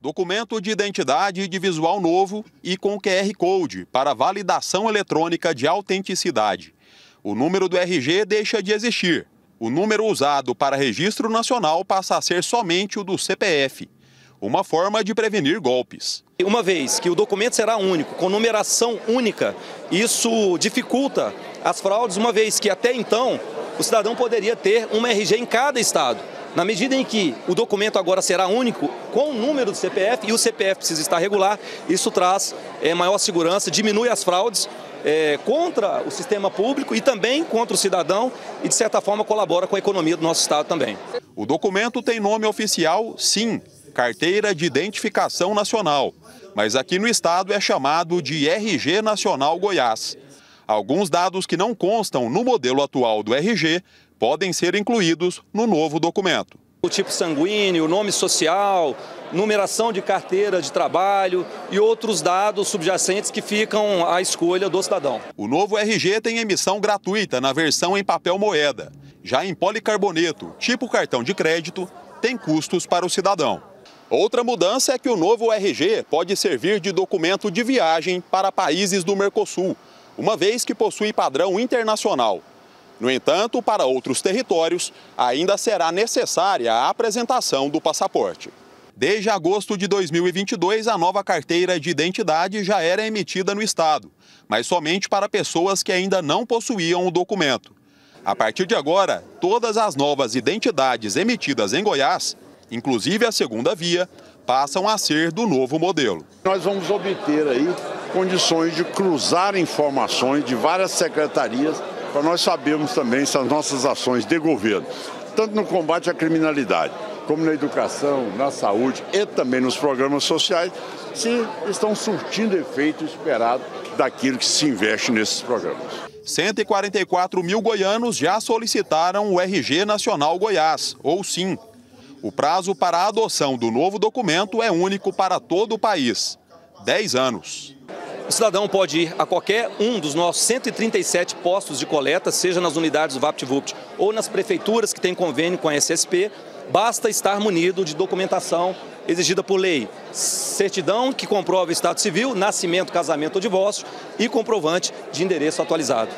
Documento de identidade de visual novo e com QR Code para validação eletrônica de autenticidade. O número do RG deixa de existir. O número usado para registro nacional passa a ser somente o do CPF. Uma forma de prevenir golpes. Uma vez que o documento será único, com numeração única, isso dificulta as fraudes, uma vez que até então o cidadão poderia ter uma RG em cada estado. Na medida em que o documento agora será único, com o número do CPF, e o CPF precisa estar regular, isso traz é, maior segurança, diminui as fraudes é, contra o sistema público e também contra o cidadão e, de certa forma, colabora com a economia do nosso Estado também. O documento tem nome oficial, sim, Carteira de Identificação Nacional, mas aqui no Estado é chamado de RG Nacional Goiás. Alguns dados que não constam no modelo atual do RG podem ser incluídos no novo documento. O tipo sanguíneo, nome social, numeração de carteira de trabalho e outros dados subjacentes que ficam à escolha do cidadão. O novo RG tem emissão gratuita na versão em papel moeda. Já em policarboneto, tipo cartão de crédito, tem custos para o cidadão. Outra mudança é que o novo RG pode servir de documento de viagem para países do Mercosul, uma vez que possui padrão internacional. No entanto, para outros territórios, ainda será necessária a apresentação do passaporte. Desde agosto de 2022, a nova carteira de identidade já era emitida no estado, mas somente para pessoas que ainda não possuíam o documento. A partir de agora, todas as novas identidades emitidas em Goiás, inclusive a segunda via, passam a ser do novo modelo. Nós vamos obter aí condições de cruzar informações de várias secretarias para nós sabermos também se as nossas ações de governo, tanto no combate à criminalidade, como na educação, na saúde e também nos programas sociais, se estão surtindo efeito esperado daquilo que se investe nesses programas. 144 mil goianos já solicitaram o RG Nacional Goiás, ou SIM. O prazo para a adoção do novo documento é único para todo o país: 10 anos. O cidadão pode ir a qualquer um dos nossos 137 postos de coleta, seja nas unidades do VaptVupt ou nas prefeituras que têm convênio com a SSP, basta estar munido de documentação exigida por lei. Certidão que comprova o estado civil, nascimento, casamento ou divórcio e comprovante de endereço atualizado.